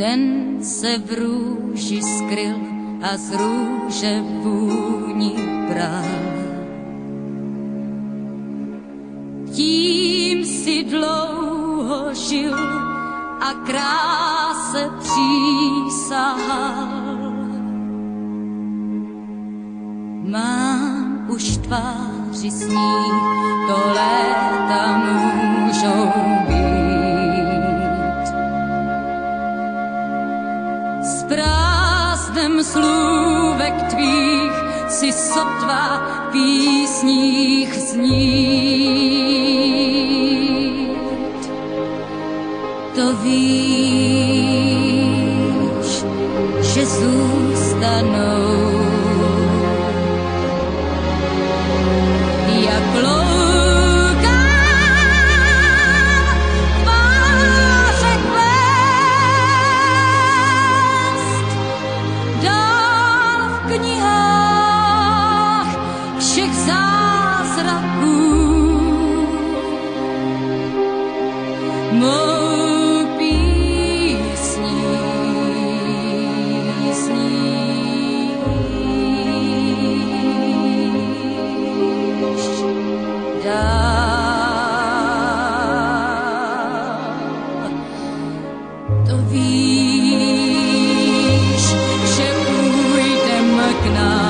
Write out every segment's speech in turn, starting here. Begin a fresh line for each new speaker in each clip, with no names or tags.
Ten se v růži skryl a z růže vůni bral. Tím si dlouho žil a kráse přísahal. Mám už tváři sníh, to léta můžou slůvek tvých si sotva písních znít. To víš, To víš, že půjdem k nám,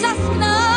Just know.